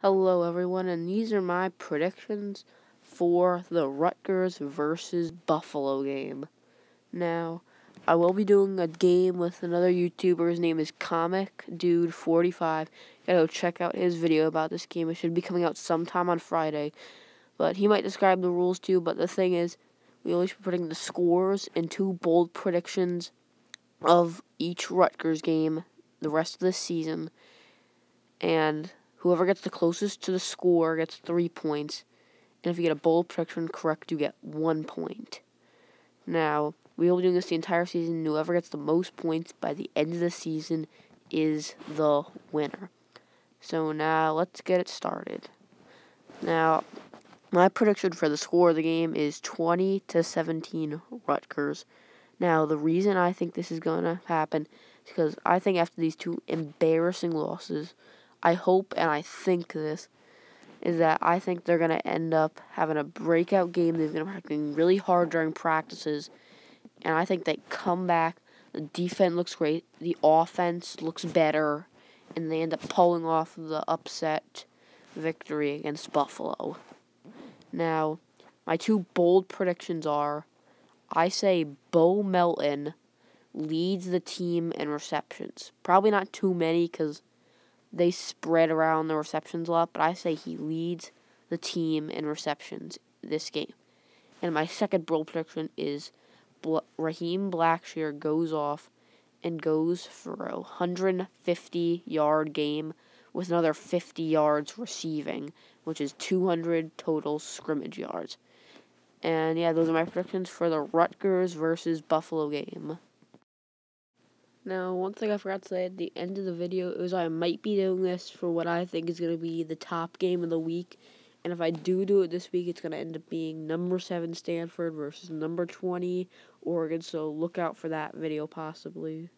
Hello, everyone, and these are my predictions for the Rutgers versus Buffalo game. Now, I will be doing a game with another YouTuber. His name is Comic Dude 45. Gotta go check out his video about this game. It should be coming out sometime on Friday, but he might describe the rules too. But the thing is, we always be putting the scores and two bold predictions of each Rutgers game the rest of the season, and Whoever gets the closest to the score gets three points. And if you get a bold prediction correct, you get one point. Now, we will be doing this the entire season. Whoever gets the most points by the end of the season is the winner. So now, let's get it started. Now, my prediction for the score of the game is 20 to 17 Rutgers. Now, the reason I think this is going to happen is because I think after these two embarrassing losses, I hope and I think this is that I think they're going to end up having a breakout game. They're going to be working really hard during practices. And I think they come back. The defense looks great. The offense looks better. And they end up pulling off the upset victory against Buffalo. Now, my two bold predictions are I say Bo Melton leads the team in receptions. Probably not too many because they spread around the receptions a lot, but I say he leads the team in receptions this game. And my second bold prediction is Raheem Blackshear goes off and goes for a 150 yard game with another 50 yards receiving, which is 200 total scrimmage yards. And yeah, those are my predictions for the Rutgers versus Buffalo game. Now, one thing I forgot to say at the end of the video is I might be doing this for what I think is going to be the top game of the week. And if I do do it this week, it's going to end up being number 7 Stanford versus number 20 Oregon. So look out for that video possibly.